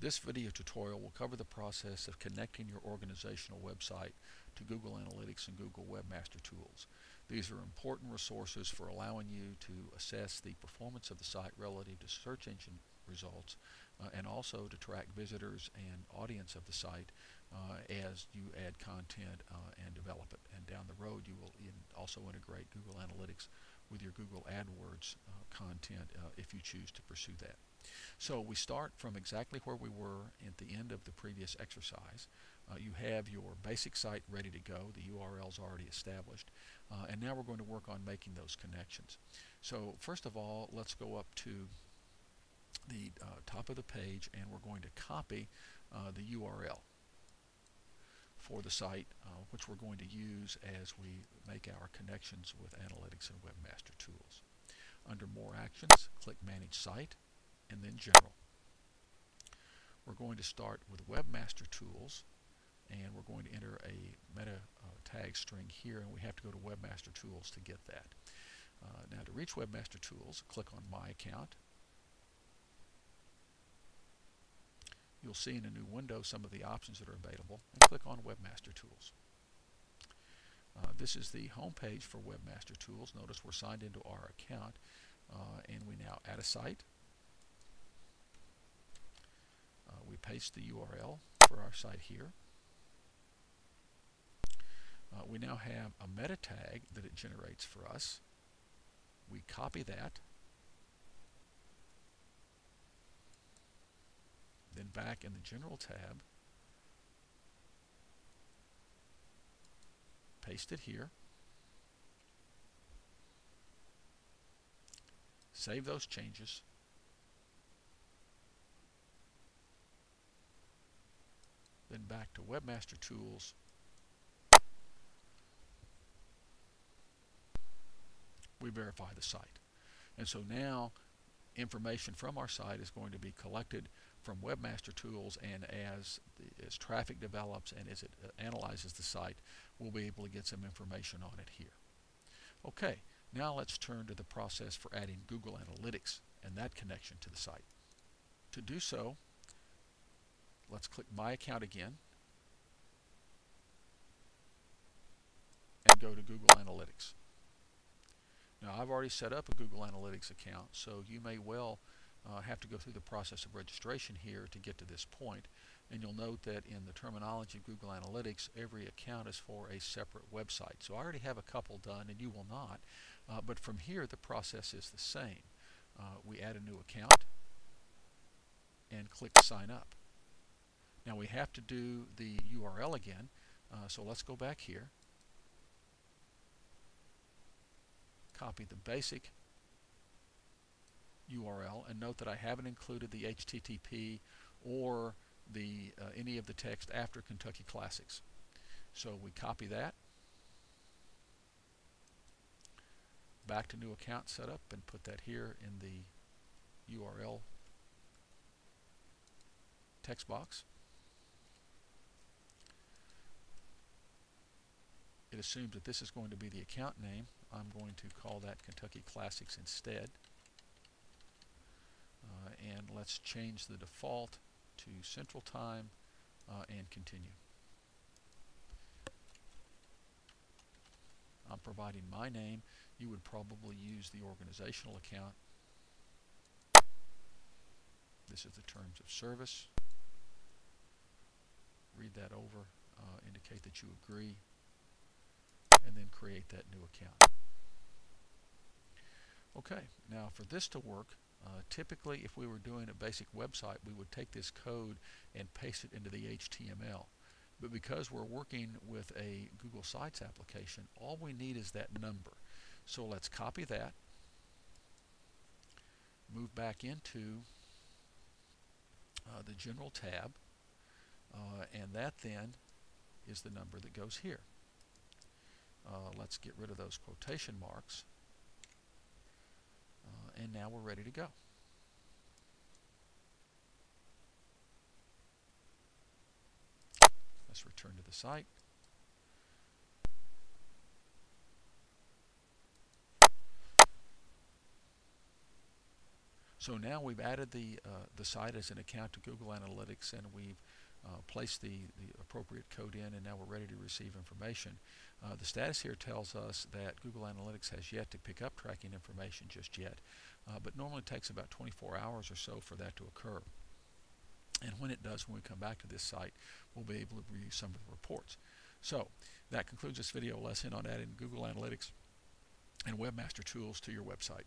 This video tutorial will cover the process of connecting your organizational website to Google Analytics and Google Webmaster Tools. These are important resources for allowing you to assess the performance of the site relative to search engine results uh, and also to track visitors and audience of the site uh, as you add content uh, and develop it. And down the road you will in also integrate Google Analytics with your Google AdWords uh, content uh, if you choose to pursue that. So we start from exactly where we were at the end of the previous exercise. Uh, you have your basic site ready to go. The URL is already established. Uh, and now we're going to work on making those connections. So first of all, let's go up to the uh, top of the page and we're going to copy uh, the URL for the site, uh, which we're going to use as we make our connections with Analytics and Webmaster Tools. Under More Actions, click Manage Site, and then General. We're going to start with Webmaster Tools, and we're going to enter a meta uh, tag string here, and we have to go to Webmaster Tools to get that. Uh, now to reach Webmaster Tools, click on My Account, you'll see in a new window some of the options that are available and click on Webmaster Tools. Uh, this is the home page for Webmaster Tools. Notice we're signed into our account uh, and we now add a site. Uh, we paste the URL for our site here. Uh, we now have a meta tag that it generates for us. We copy that Then back in the General tab, paste it here. Save those changes. Back to Webmaster Tools. We verify the site. And so now information from our site is going to be collected from Webmaster Tools and as, the, as traffic develops and as it uh, analyzes the site, we'll be able to get some information on it here. Okay, now let's turn to the process for adding Google Analytics and that connection to the site. To do so, let's click My Account again and go to Google Analytics. Now I've already set up a Google Analytics account, so you may well uh, have to go through the process of registration here to get to this point. And you'll note that in the terminology of Google Analytics, every account is for a separate website. So I already have a couple done, and you will not. Uh, but from here, the process is the same. Uh, we add a new account and click Sign Up. Now we have to do the URL again, uh, so let's go back here. Copy the basic URL and note that I haven't included the HTTP or the uh, any of the text after Kentucky Classics. So we copy that, back to new account setup and put that here in the URL text box. It assumes that this is going to be the account name. I'm going to call that Kentucky Classics instead and let's change the default to Central Time uh, and continue. I'm providing my name. You would probably use the organizational account. This is the terms of service. Read that over, uh, indicate that you agree, and then create that new account. Okay, now for this to work, uh, typically, if we were doing a basic website, we would take this code and paste it into the HTML. But because we're working with a Google Sites application, all we need is that number. So let's copy that, move back into uh, the General tab, uh, and that then is the number that goes here. Uh, let's get rid of those quotation marks and now we're ready to go. Let's return to the site. So now we've added the, uh, the site as an account to Google Analytics and we've uh, placed the, the appropriate code in and now we're ready to receive information. Uh, the status here tells us that Google Analytics has yet to pick up tracking information just yet, uh, but normally it takes about 24 hours or so for that to occur. And when it does, when we come back to this site, we'll be able to review some of the reports. So that concludes this video lesson on adding Google Analytics and Webmaster Tools to your website.